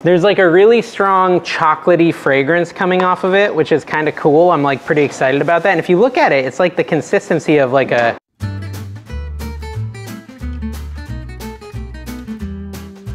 There's like a really strong chocolatey fragrance coming off of it, which is kind of cool. I'm like pretty excited about that. And if you look at it, it's like the consistency of like a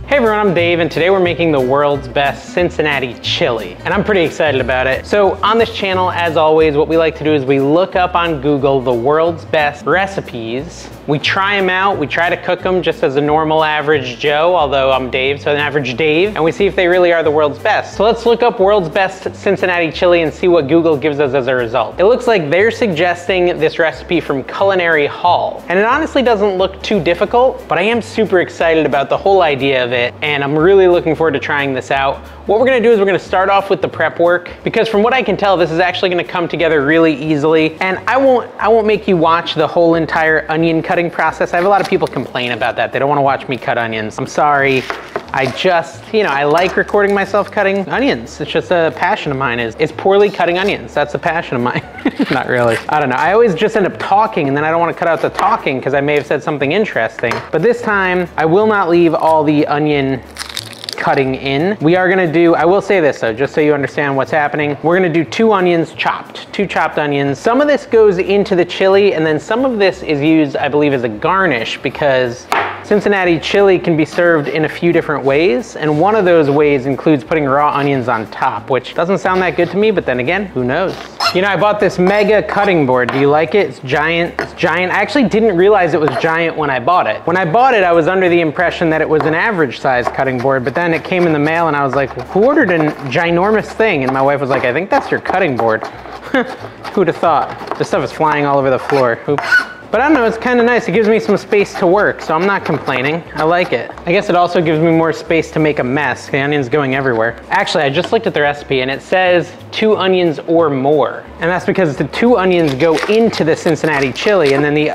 Hey everyone, I'm Dave and today we're making the world's best Cincinnati chili and I'm pretty excited about it. So on this channel, as always, what we like to do is we look up on Google the world's best recipes. We try them out, we try to cook them just as a normal average Joe, although I'm Dave, so an average Dave, and we see if they really are the world's best. So let's look up world's best Cincinnati chili and see what Google gives us as a result. It looks like they're suggesting this recipe from Culinary Hill. And it honestly doesn't look too difficult, but I am super excited about the whole idea of it and I'm really looking forward to trying this out. What we're gonna do is we're gonna start off with the prep work because from what I can tell, this is actually gonna come together really easily. And I won't, I won't make you watch the whole entire onion cutting process. I have a lot of people complain about that. They don't wanna watch me cut onions. I'm sorry. I just, you know, I like recording myself cutting onions. It's just a passion of mine is, is poorly cutting onions. That's a passion of mine. Not really. I don't know. I always just end up talking and then I don't want to cut out the talking because I may have said something interesting. But this time I will not leave all the onion cutting in. We are gonna do, I will say this though, just so you understand what's happening. We're gonna do two onions chopped, two chopped onions. Some of this goes into the chili and then some of this is used, I believe, as a garnish because Cincinnati chili can be served in a few different ways, and one of those ways includes putting raw onions on top, which doesn't sound that good to me, but then again, who knows? You know, I bought this mega cutting board. Do you like it? It's giant, it's giant. I actually didn't realize it was giant when I bought it. When I bought it, I was under the impression that it was an average size cutting board, but then it came in the mail and I was like, who ordered a ginormous thing? And my wife was like, I think that's your cutting board. Who'd have thought? This stuff is flying all over the floor. Oops. But I don't know, it's kind of nice. It gives me some space to work, so I'm not complaining. I like it. I guess it also gives me more space to make a mess. The onion's going everywhere. Actually, I just looked at the recipe and it says two onions or more. And that's because the two onions go into the Cincinnati chili and then the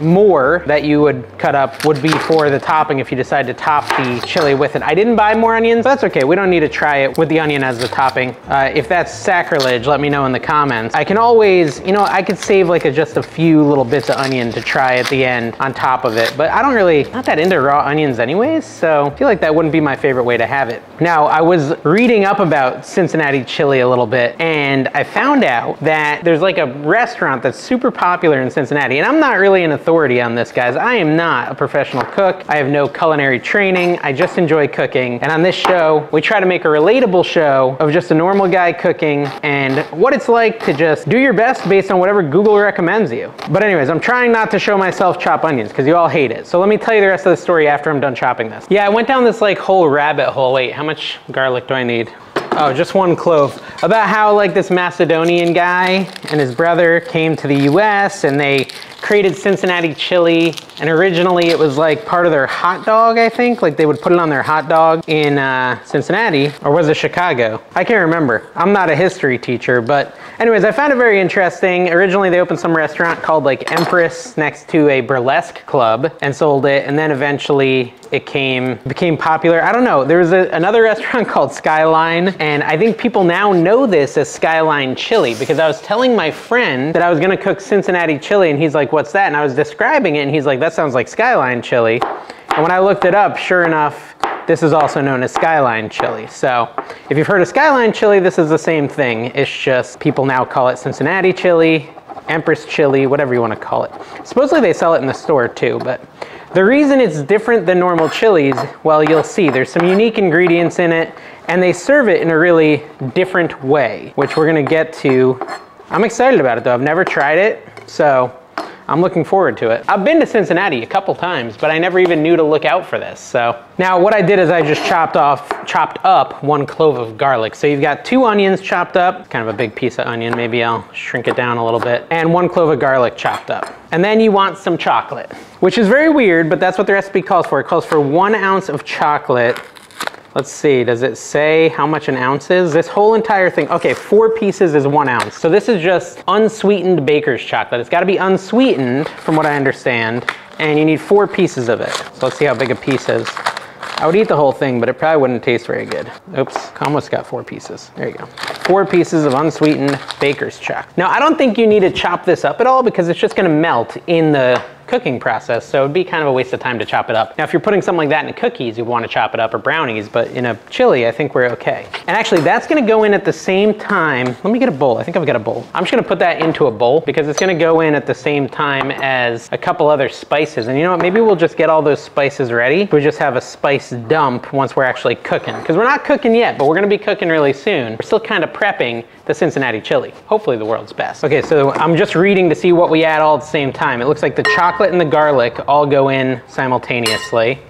more that you would cut up would be for the topping if you decide to top the chili with it. I didn't buy more onions, that's okay. We don't need to try it with the onion as the topping. Uh, if that's sacrilege, let me know in the comments. I can always, you know, I could save like a, just a few little bits of onion to try at the end on top of it, but I don't really, not that into raw onions anyways, so I feel like that wouldn't be my favorite way to have it. Now, I was reading up about Cincinnati chili a little bit, and I found out that there's like a restaurant that's super popular in Cincinnati, and I'm not really an authority on this, guys. I am not a professional cook. I have no culinary training. I just enjoy cooking. And on this show, we try to make a relatable show of just a normal guy cooking and what it's like to just do your best based on whatever Google recommends you. But anyways, I'm trying not to show myself chop onions because you all hate it. So let me tell you the rest of the story after I'm done chopping this. Yeah, I went down this like whole rabbit hole. Wait, how much garlic do I need? Oh, just one clove. About how like this Macedonian guy and his brother came to the US and they created Cincinnati chili, and originally it was like part of their hot dog, I think. Like they would put it on their hot dog in uh, Cincinnati, or was it Chicago? I can't remember. I'm not a history teacher, but anyways, I found it very interesting. Originally they opened some restaurant called like Empress next to a burlesque club and sold it, and then eventually it came became popular. I don't know. There was a, another restaurant called Skyline, and I think people now know this as Skyline Chili because I was telling my friend that I was gonna cook Cincinnati chili, and he's like, what's that? And I was describing it and he's like, that sounds like Skyline chili. And when I looked it up, sure enough, this is also known as Skyline chili. So if you've heard of Skyline chili, this is the same thing. It's just people now call it Cincinnati chili, Empress chili, whatever you want to call it. Supposedly they sell it in the store too, but the reason it's different than normal chilies, well, you'll see. There's some unique ingredients in it, and they serve it in a really different way, which we're gonna get to. I'm excited about it though. I've never tried it, so I'm looking forward to it. I've been to Cincinnati a couple times, but I never even knew to look out for this. So now what I did is I just chopped off, chopped up one clove of garlic. So you've got two onions chopped up, kind of a big piece of onion. Maybe I'll shrink it down a little bit and one clove of garlic chopped up. And then you want some chocolate, which is very weird, but that's what the recipe calls for. It calls for one ounce of chocolate Let's see, does it say how much an ounce is? This whole entire thing, okay, four pieces is one ounce. So this is just unsweetened baker's chocolate. It's gotta be unsweetened from what I understand, and you need four pieces of it. So let's see how big a piece is. I would eat the whole thing, but it probably wouldn't taste very good. Oops, almost got four pieces. There you go. Four pieces of unsweetened baker's chocolate. Now, I don't think you need to chop this up at all because it's just gonna melt in the cooking process, so it'd be kind of a waste of time to chop it up. Now, if you're putting something like that in cookies, you want to chop it up or brownies, but in a chili, I think we're okay. And actually, that's gonna go in at the same time. Let me get a bowl. I think I've got a bowl. I'm just gonna put that into a bowl because it's gonna go in at the same time as a couple other spices. And you know what? Maybe we'll just get all those spices ready. We just have a spice dump once we're actually cooking. Because we're not cooking yet, but we're gonna be cooking really soon. We're still kind of prepping the Cincinnati chili. Hopefully the world's best. Okay, so I'm just reading to see what we add all at the same time. It looks like the chocolate and the garlic all go in simultaneously.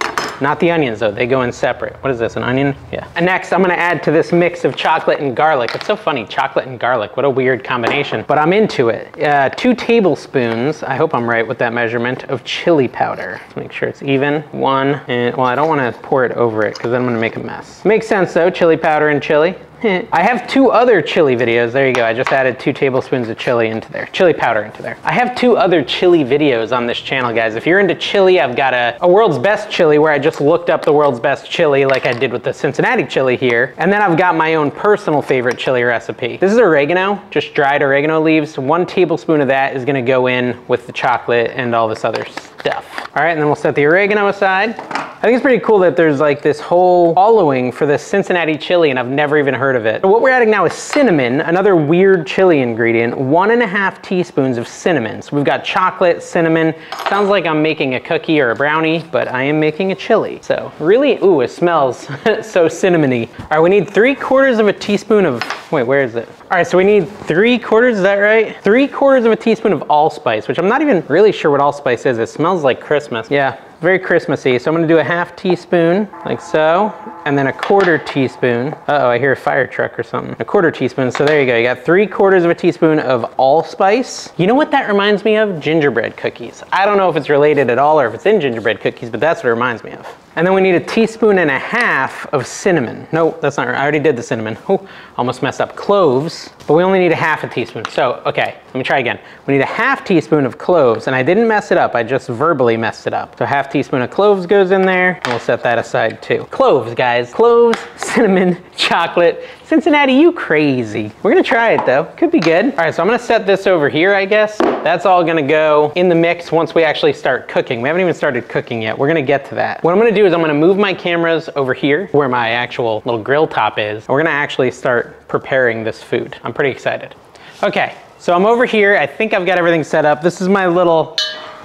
Not the onions though, they go in separate. What is this, an onion? Yeah. And next I'm gonna add to this mix of chocolate and garlic. It's so funny, chocolate and garlic, what a weird combination, but I'm into it. Uh, two tablespoons, I hope I'm right with that measurement, of chili powder. Let's make sure it's even. One, and well, I don't wanna pour it over it because then I'm gonna make a mess. Makes sense though, chili powder and chili. I have two other chili videos. There you go. I just added two tablespoons of chili into there, chili powder into there. I have two other chili videos on this channel, guys. If you're into chili, I've got a, a world's best chili where I just looked up the world's best chili like I did with the Cincinnati chili here. And then I've got my own personal favorite chili recipe. This is oregano, just dried oregano leaves. One tablespoon of that is gonna go in with the chocolate and all this other stuff. All right, and then we'll set the oregano aside. I think it's pretty cool that there's like this whole following for this Cincinnati chili and I've never even heard of it. What we're adding now is cinnamon, another weird chili ingredient, one and a half teaspoons of cinnamon. So we've got chocolate, cinnamon. Sounds like I'm making a cookie or a brownie, but I am making a chili. So really, ooh, it smells so cinnamony. All right, we need three quarters of a teaspoon of, wait, where is it? All right, so we need three quarters, is that right? Three quarters of a teaspoon of allspice, which I'm not even really sure what allspice is. It smells like Christmas. Yeah, very Christmassy. So I'm gonna do a half teaspoon, like so, and then a quarter teaspoon. Uh-oh, I hear a fire truck or something. A quarter teaspoon, so there you go. You got three quarters of a teaspoon of allspice. You know what that reminds me of? Gingerbread cookies. I don't know if it's related at all or if it's in gingerbread cookies, but that's what it reminds me of. And then we need a teaspoon and a half of cinnamon. No, that's not right. I already did the cinnamon. Oh, almost messed up. Cloves, but we only need a half a teaspoon. So, okay, let me try again. We need a half teaspoon of cloves, and I didn't mess it up. I just verbally messed it up. So half teaspoon of cloves goes in there, and we'll set that aside too. Cloves, guys. Cloves, cinnamon, chocolate. Cincinnati, you crazy. We're gonna try it though. Could be good. All right, so I'm gonna set this over here, I guess. That's all gonna go in the mix once we actually start cooking. We haven't even started cooking yet. We're gonna get to that. What I'm gonna do is I'm gonna move my cameras over here where my actual little grill top is. We're gonna actually start preparing this food. I'm pretty excited. Okay, so I'm over here. I think I've got everything set up. This is my little,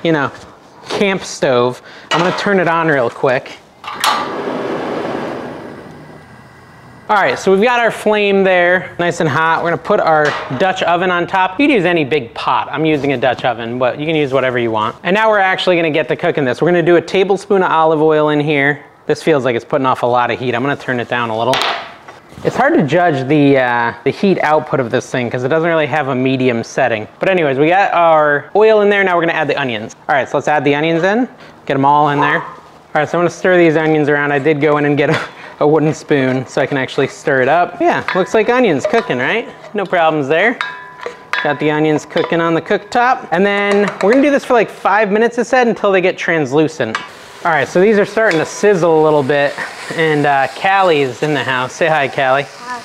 you know, camp stove. I'm gonna turn it on real quick. All right, so we've got our flame there, nice and hot. We're gonna put our Dutch oven on top. You can use any big pot. I'm using a Dutch oven, but you can use whatever you want. And now we're actually gonna get to cooking this. We're gonna do a tablespoon of olive oil in here. This feels like it's putting off a lot of heat. I'm gonna turn it down a little. It's hard to judge the, uh, the heat output of this thing because it doesn't really have a medium setting. But anyways, we got our oil in there. Now we're gonna add the onions. All right, so let's add the onions in. Get them all in there. All right, so I'm gonna stir these onions around. I did go in and get a a wooden spoon so I can actually stir it up. Yeah, looks like onions cooking, right? No problems there. Got the onions cooking on the cooktop. And then we're gonna do this for like five minutes, it said, until they get translucent. All right, so these are starting to sizzle a little bit. And uh, Callie's in the house. Say hi, Callie. Hi.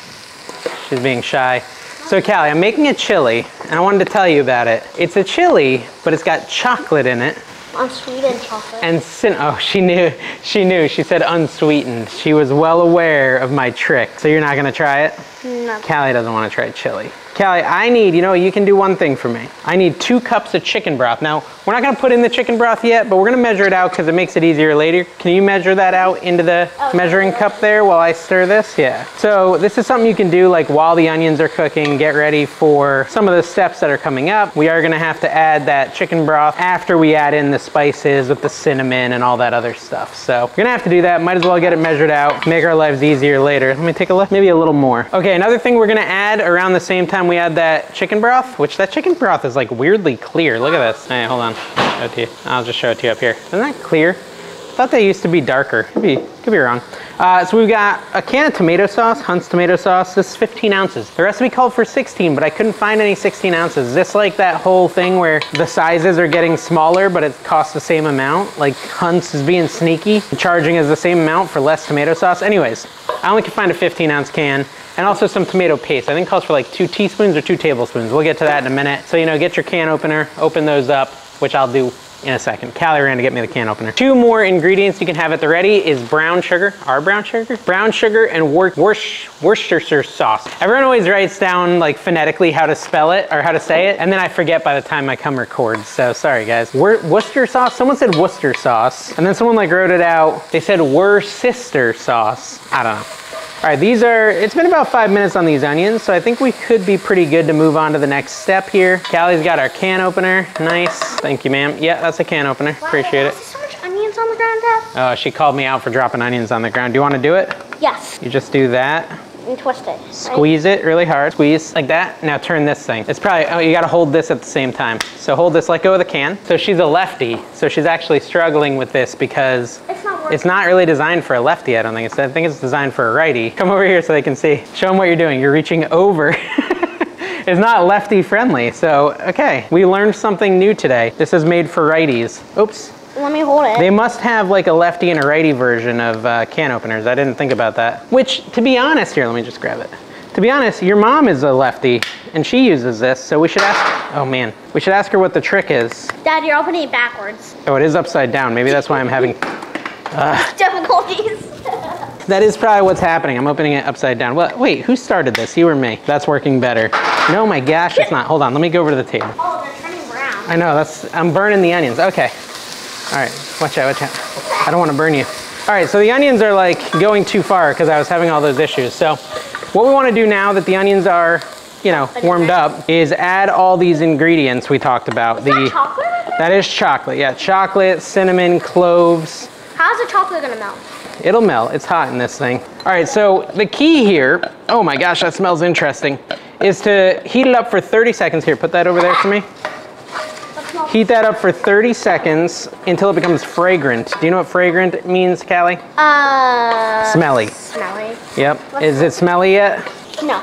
She's being shy. So Callie, I'm making a chili, and I wanted to tell you about it. It's a chili, but it's got chocolate in it. Unsweetened chocolate. And sin oh, she knew, she knew, she said unsweetened. She was well aware of my trick. So you're not gonna try it? No. Callie doesn't wanna try chili. Callie, I need, you know, you can do one thing for me. I need two cups of chicken broth. Now, we're not gonna put in the chicken broth yet, but we're gonna measure it out because it makes it easier later. Can you measure that out into the oh, measuring cup there while I stir this? Yeah. So this is something you can do like while the onions are cooking, get ready for some of the steps that are coming up. We are gonna have to add that chicken broth after we add in the spices with the cinnamon and all that other stuff. So we're gonna have to do that. Might as well get it measured out, make our lives easier later. Let me take a look, maybe a little more. Okay, another thing we're gonna add around the same time we add that chicken broth, which that chicken broth is like weirdly clear. Look at this. Hey, hold on. I'll just show it to you up here. Isn't that clear? Thought they used to be darker. Could be, could be wrong. Uh, so we've got a can of tomato sauce, Hunt's tomato sauce. This is 15 ounces. The recipe called for 16, but I couldn't find any 16 ounces. Is this like that whole thing where the sizes are getting smaller, but it costs the same amount? Like Hunt's is being sneaky, charging us the same amount for less tomato sauce. Anyways, I only could find a 15 ounce can and also some tomato paste. I think calls for like two teaspoons or two tablespoons. We'll get to that in a minute. So, you know, get your can opener, open those up, which I'll do in a second. Callie ran to get me the can opener. Two more ingredients you can have at the ready is brown sugar, our brown sugar, brown sugar and Wor Worcestershire sauce. Everyone always writes down like phonetically how to spell it or how to say it, and then I forget by the time I come record. So sorry guys. Wor Worcester sauce, someone said Worcester sauce, and then someone like wrote it out. They said Worcester sauce. I don't know. All right, these are, it's been about five minutes on these onions, so I think we could be pretty good to move on to the next step here. Callie's got our can opener. Nice. Thank you, ma'am. Yeah, that's a can opener. Appreciate it. so much onions on the ground, Dad? Oh, she called me out for dropping onions on the ground. Do you want to do it? Yes. You just do that. And twist it. right? Squeeze it really hard. Squeeze like that. Now turn this thing. It's probably, oh, you got to hold this at the same time. So hold this, let go of the can. So she's a lefty, so she's actually struggling with this because It's not it's not really designed for a lefty, I don't think. It's, I think it's designed for a righty. Come over here so they can see. Show them what you're doing. You're reaching over. it's not lefty friendly. So, okay, we learned something new today. This is made for righties. Oops. Let me hold it. They must have like a lefty and a righty version of uh, can openers. I didn't think about that. Which, to be honest, here, let me just grab it. To be honest, your mom is a lefty and she uses this, so we should ask, oh man, we should ask her what the trick is. Dad, you're opening it backwards. Oh, it is upside down. Maybe that's why I'm having, Difficulties. that is probably what's happening. I'm opening it upside down. Well, wait, who started this? You or me? That's working better. No, my gosh, it's not. Hold on, let me go over to the table. oh, they're turning brown. I know, that's, I'm burning the onions. Okay. All right, watch out, watch out. I don't want to burn you. All right, so the onions are like going too far because I was having all those issues. So what we want to do now that the onions are, you know, warmed up is add all these ingredients we talked about. Is that the chocolate? That is chocolate, yeah. Chocolate, cinnamon, cloves. How's the chocolate gonna melt? It'll melt, it's hot in this thing. All right, so the key here, oh my gosh, that smells interesting, is to heat it up for 30 seconds. Here, put that over there for me. Heat that up for 30 seconds until it becomes fragrant. Do you know what fragrant means, Callie? Uh. Smelly. Smelly. Yep. Is it smelly yet? No.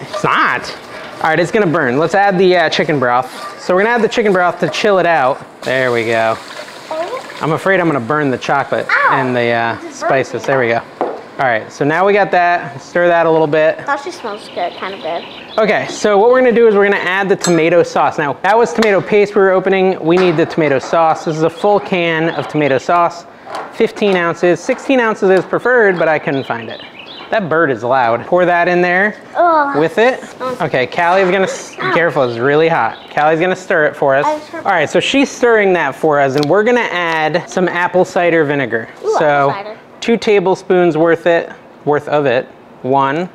It's not. All right, it's gonna burn. Let's add the uh, chicken broth. So we're gonna add the chicken broth to chill it out. There we go. Oh. I'm afraid I'm gonna burn the chocolate Ow. and the uh, spices. There we go. All right, so now we got that. Stir that a little bit. That actually smells good, kind of good. Okay, so what we're gonna do is we're gonna add the tomato sauce. Now, that was tomato paste we were opening. We need the tomato sauce. This is a full can of tomato sauce, 15 ounces. 16 ounces is preferred, but I couldn't find it. That bird is loud. Pour that in there Ugh. with it. Okay, Callie's gonna, s- careful, it's really hot. Callie's gonna stir it for us. All right, so she's stirring that for us, and we're gonna add some apple cider vinegar. Ooh, so, cider. two tablespoons worth it, worth of it. One,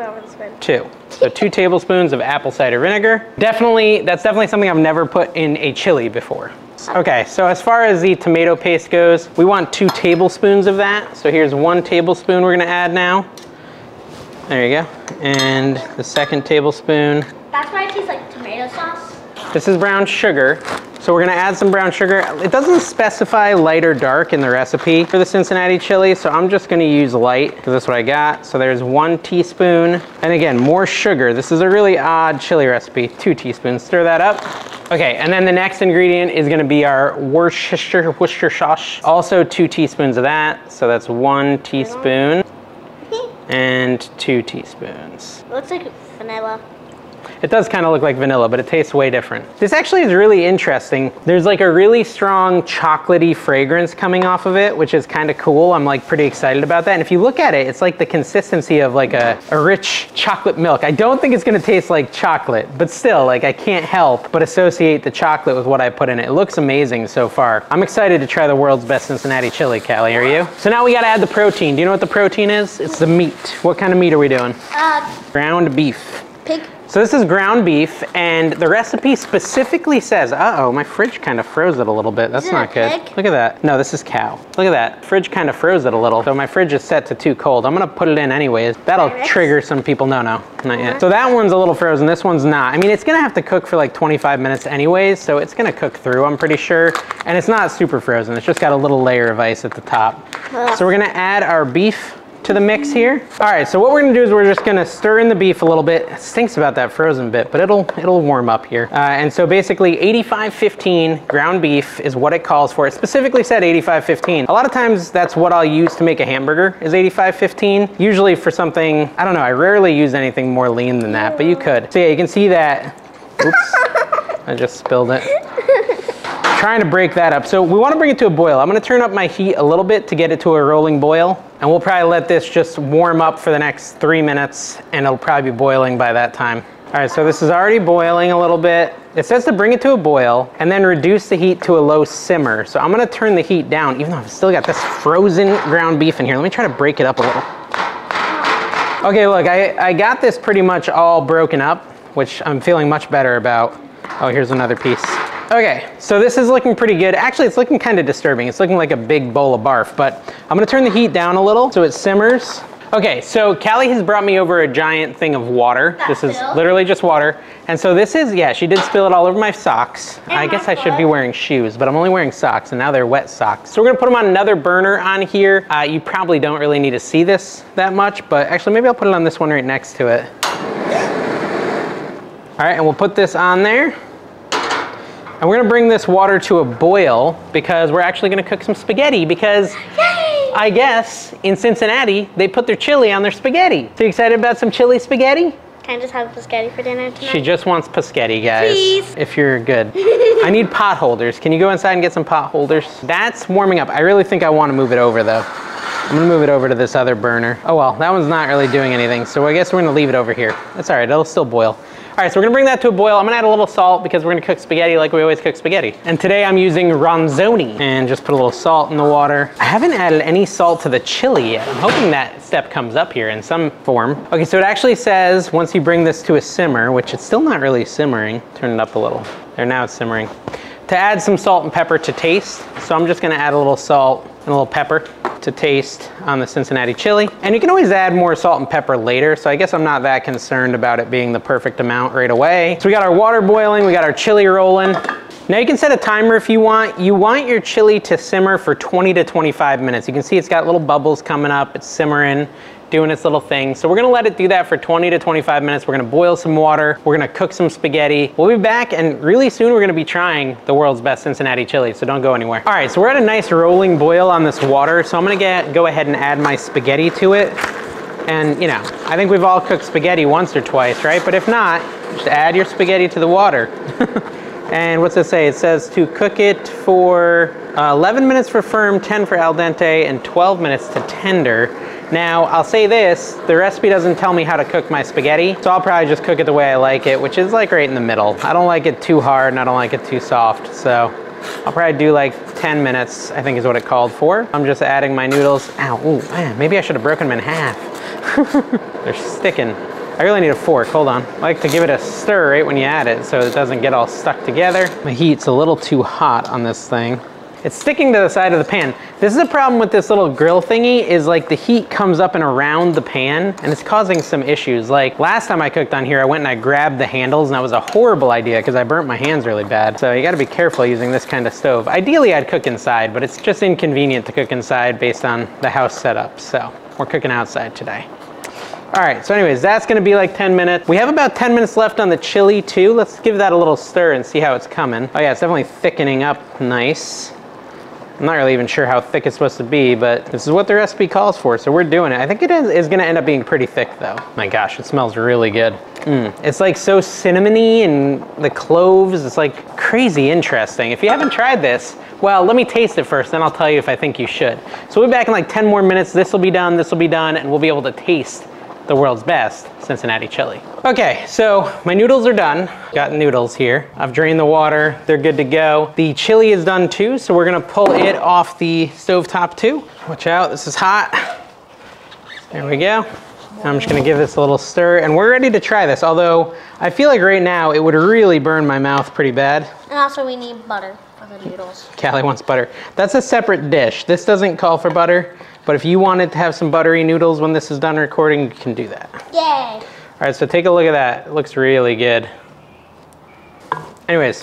I'm gonna put it, put it over the spoon. two. So two tablespoons of apple cider vinegar. Definitely, that's definitely something I've never put in a chili before. Okay, so as far as the tomato paste goes, we want two tablespoons of that. So here's one tablespoon we're gonna add now. There you go. And the second tablespoon. That's why it tastes like tomato sauce. This is brown sugar. So we're gonna add some brown sugar. It doesn't specify light or dark in the recipe for the Cincinnati chili, so I'm just gonna use light because that's what I got. So there's one teaspoon. And again, more sugar. This is a really odd chili recipe. Two teaspoons, stir that up. Okay, and then the next ingredient is gonna be our Worcestershire, Worcestershire sauce. Also two teaspoons of that. So that's one teaspoon and two teaspoons. looks like vanilla. It does kind of look like vanilla, but it tastes way different. This actually is really interesting. There's like a really strong chocolatey fragrance coming off of it, which is kind of cool. I'm like pretty excited about that. And if you look at it, it's like the consistency of like a, a rich chocolate milk. I don't think it's gonna taste like chocolate, but still, like I can't help but associate the chocolate with what I put in it. It looks amazing so far. I'm excited to try the world's best Cincinnati chili, Callie, are you? So now we gotta add the protein. Do you know what the protein is? It's the meat. What kind of meat are we doing? Uh, Ground beef. pig. So this is ground beef, and the recipe specifically says, uh-oh, my fridge kind of froze it a little bit. That's Isn't good. pig? Look at that. No, this is cow. Look at that. Fridge kind of froze it a little. So my fridge is set to too cold. I'm gonna put it in anyways. That'll trigger some people. No, no, not yet. So that one's a little frozen. This one's not. I mean, it's gonna have to cook for like 25 minutes anyways, so it's gonna cook through, I'm pretty sure. And it's not super frozen. It's just got a little layer of ice at the top. So we're gonna add our beef to the mix here. All right, so what we're gonna do is we're just gonna stir in the beef a little bit. It stinks about that frozen bit, but it'll it'll warm up here. Uh, and so basically 8515 ground beef is what it calls for. It specifically said 8515. A lot of times that's what I'll use to make a hamburger is 8515. Usually for something, I don't know, I rarely use anything more lean than that, but you could. So yeah, you can see that, oops, I just spilled it. Trying to break that up. So we want to bring it to a boil. I'm going to turn up my heat a little bit to get it to a rolling boil. And we'll probably let this just warm up for the next three minutes and it'll probably be boiling by that time. All right, so this is already boiling a little bit. It says to bring it to a boil and then reduce the heat to a low simmer. So I'm gonna turn the heat down, even though I've still got this frozen ground beef in here. Let me try to break it up a little. Okay, look, I, I got this pretty much all broken up, which I'm feeling much better about. Oh, here's another piece. Okay, so this is looking pretty good. Actually, it's looking kind of disturbing. It's looking like a big bowl of barf, but I'm gonna turn the heat down a little so it simmers. Okay, so Callie has brought me over a giant thing of water. That this is spill? literally just water. And so this is, yeah, she did spill it all over my socks. And I my guess I should be wearing shoes, but I'm only wearing socks and now they're wet socks. So we're gonna put them on another burner on here. Uh, you probably don't really need to see this that much, but actually maybe I'll put it on this one right next to it. All right, and we'll put this on there. And we're gonna bring this water to a boil because we're actually gonna cook some spaghetti because Yay! I guess in Cincinnati, they put their chili on their spaghetti. So you excited about some chili spaghetti? Can I just have spaghetti for dinner tonight? She just wants paschetti, guys. Please. If you're good. I need pot holders. Can you go inside and get some pot holders? That's warming up. I really think I want to move it over though. I'm gonna move it over to this other burner. Oh well, that one's not really doing anything, so I guess we're gonna leave it over here. That's all right, it'll still boil. All right, so we're gonna bring that to a boil. I'm gonna add a little salt because we're gonna cook spaghetti like we always cook spaghetti. And today I'm using Ronzoni and just put a little salt in the water. I haven't added any salt to the chili yet. I'm hoping that step comes up here in some form. Okay, so it actually says once you bring this to a simmer, which it's still not really simmering, turn it up a little. There, now it's simmering. To add some salt and pepper to taste. So I'm just gonna add a little salt and a little pepper to taste on the Cincinnati chili. And you can always add more salt and pepper later, so I guess I'm not that concerned about it being the perfect amount right away. So we got our water boiling, we got our chili rolling. Now you can set a timer if you want. You want your chili to simmer for 20 to 25 minutes. You can see it's got little bubbles coming up, it's simmering, doing its little thing. So we're gonna let it do that for 20 to 25 minutes. We're gonna boil some water. We're gonna cook some spaghetti. We'll be back and really soon we're gonna be trying the world's best Cincinnati chili, so don't go anywhere. All right, so we're at a nice rolling boil on this water. So I'm gonna get, go ahead and add my spaghetti to it. And you know, I think we've all cooked spaghetti once or twice, right? But if not, just add your spaghetti to the water. and what's it say? It says to cook it for uh, 11 minutes for firm, 10 for al dente, and 12 minutes to tender. Now, I'll say this, the recipe doesn't tell me how to cook my spaghetti, so I'll probably just cook it the way I like it, which is like right in the middle. I don't like it too hard and I don't like it too soft, so I'll probably do like 10 minutes, I think is what it called for. I'm just adding my noodles. Ow, ooh, man, maybe I should have broken them in half. They're sticking. I really need a fork, hold on. I like to give it a stir right when you add it so it doesn't get all stuck together. My heat's a little too hot on this thing. It's sticking to the side of the pan. This is a problem with this little grill thingy is like the heat comes up and around the pan and it's causing some issues. Like last time I cooked on here, I went and I grabbed the handles and that was a horrible idea because I burnt my hands really bad. So you gotta be careful using this kind of stove. Ideally I'd cook inside, but it's just inconvenient to cook inside based on the house setup. So we're cooking outside today. All right, so anyways, that's gonna be like 10 minutes. We have about 10 minutes left on the chili too. Let's give that a little stir and see how it's coming. Oh yeah, it's definitely thickening up nice. I'm not really even sure how thick it's supposed to be, but this is what the recipe calls for, so we're doing it. I think it is, is gonna end up being pretty thick though. My gosh, it smells really good. Mm. It's like so cinnamony and the cloves, it's like crazy interesting. If you haven't tried this, well, let me taste it first, then I'll tell you if I think you should. So we'll be back in like 10 more minutes. This will be done, this will be done, and we'll be able to taste the world's best Cincinnati chili. Okay, so my noodles are done. Got noodles here. I've drained the water, they're good to go. The chili is done too, so we're gonna pull it off the stovetop too. Watch out, this is hot. There we go. I'm just gonna give this a little stir and we're ready to try this, although I feel like right now it would really burn my mouth pretty bad. And also we need butter for the noodles. Callie wants butter. That's a separate dish. This doesn't call for butter, but if you wanted to have some buttery noodles when this is done recording, you can do that. Yay! All right, so take a look at that. It looks really good. Anyways,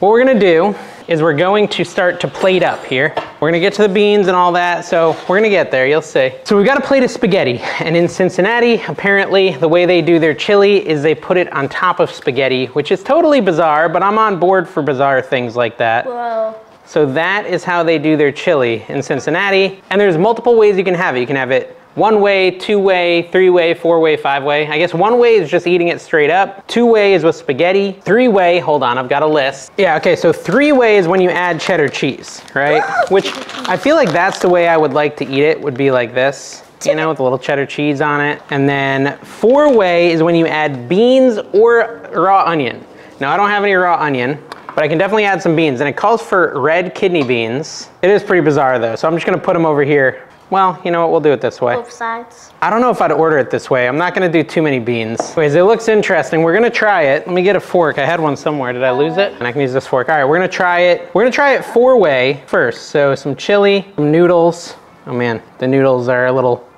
what we're gonna do is we're going to start to plate up here. We're gonna get to the beans and all that, so we're gonna get there, you'll see. So we've got a plate of spaghetti, and in Cincinnati, apparently the way they do their chili is they put it on top of spaghetti, which is totally bizarre, but I'm on board for bizarre things like that. Whoa. So that is how they do their chili in Cincinnati. And there's multiple ways you can have it. You can have it one way, two way, three way, four way, five way. I guess one way is just eating it straight up. Two way is with spaghetti. Three way, hold on, I've got a list. Yeah, okay, so three way is when you add cheddar cheese, right? Which I feel like that's the way I would like to eat it, would be like this. You know, with a little cheddar cheese on it. And then four way is when you add beans or raw onion. Now I don't have any raw onion, but I can definitely add some beans. And it calls for red kidney beans. It is pretty bizarre though, so I'm just gonna put them over here. Well, you know what, we'll do it this way. Both sides. I don't know if I'd order it this way. I'm not gonna do too many beans. Anyways, it looks interesting. We're gonna try it. Let me get a fork. I had one somewhere. Did I lose it? And I can use this fork. All right, we're gonna try it. We're gonna try it four way first. So some chili, some noodles. Oh man, the noodles are a little.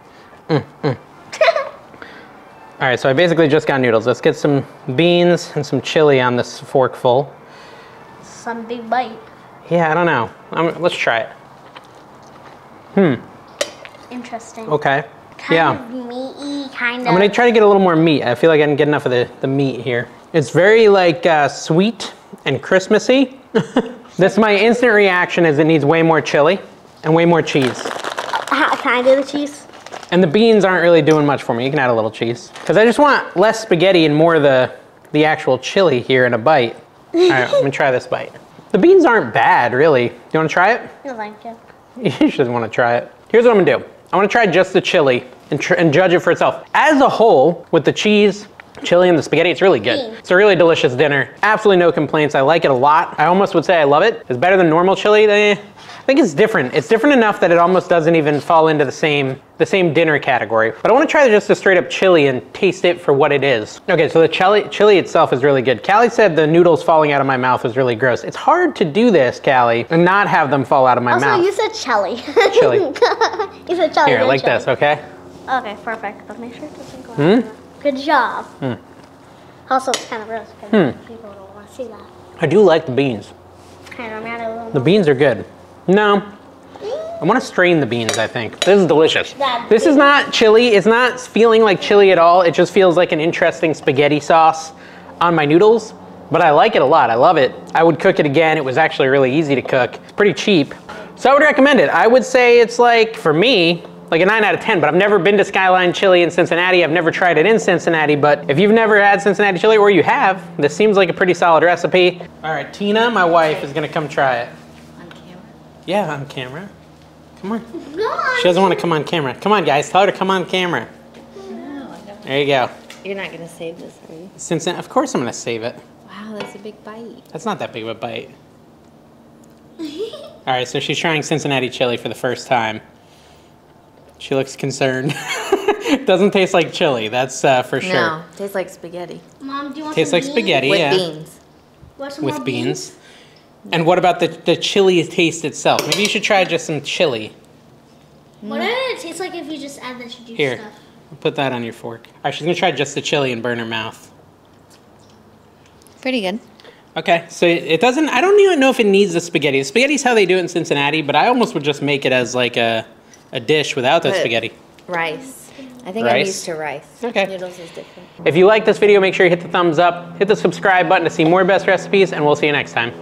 Mm, mm. All right, so I basically just got noodles. Let's get some beans and some chili on this forkful. Some big bite. Yeah, I don't know. Um, let's try it. Hmm. Interesting. Okay. Kind yeah. of meaty, kind of. I'm gonna try to get a little more meat. I feel like I didn't get enough of the, the meat here. It's very like uh, sweet and Christmassy. this my instant reaction is it needs way more chili and way more cheese. Can I do the cheese? And the beans aren't really doing much for me. You can add a little cheese. Because I just want less spaghetti and more of the, the actual chili here in a bite. All right, I'm gonna try this bite. The beans aren't bad, really. You wanna try it? No, thank you. You should want to try it. Here's what I'm gonna do. I want to try just the chili and, tr- and judge it for itself. As a whole, with the cheese, chili, and the spaghetti, it's really good. Mm. It's a really delicious dinner. Absolutely no complaints. I like it a lot. I almost would say I love it. It's better than normal chili. Eh, I think it's different. It's different enough that it almost doesn't even fall into the same the same dinner category. But I want to try just a straight up chili and taste it for what it is. Okay, so the chili chili itself is really good. Callie said the noodles falling out of my mouth was really gross. It's hard to do this, Callie, and not have them fall out of my Also, mouth. you said chili. Chili. you said chili. Here, like chili. this, okay? Okay, perfect. But make sure it doesn't go Hmm? Good job. Also, it's kind of gross because Hmm. people don't want to see that. I do like the beans. Kind of mad. The beans are good. No, I want to strain the beans, I think. This is delicious. This is not chili. It's not feeling like chili at all. It just feels like an interesting spaghetti sauce on my noodles. But I like it a lot. I love it. I would cook it again. It was actually really easy to cook. It's pretty cheap. So I would recommend it. I would say it's like, for me, like a 9 out of 10, but I've never been to Skyline Chili in Cincinnati. I've never tried it in Cincinnati, but if you've never had Cincinnati chili, or you have, this seems like a pretty solid recipe. All right, Tina, my wife, is gonna come try it. on camera. Yeah, on camera. Come on. She doesn't want to come on camera. Come on, guys. Tell her to come on camera. No, There you go. You're not gonna save this, are you? Since of course I'm gonna save it. Wow, that's a big bite. That's not that big of a bite. All right, so she's trying Cincinnati chili for the first time. She looks concerned. Doesn't taste like chili. That's uh, for sure. No, tastes like spaghetti Mom, do you want Tastes some like beans? spaghetti. with yeah. beans. Want With more beans. And what about the the chili taste itself? Maybe you should try just some chili. What did it taste like if you just add this juice Here, stuff? put that on your fork. All right, she's gonna try just the chili and burn her mouth. Pretty good. Okay, so it it doesn't. I don't even know if it needs the spaghetti. The spaghetti's how they do it in Cincinnati, but I almost would just make it as like a, a dish without the Put- spaghetti. Rice. I think I'm Rice? used to rice. Okay. Noodles is different. If you like this video, make sure you hit the thumbs up, hit the subscribe button to see more best recipes, and we'll see you next time.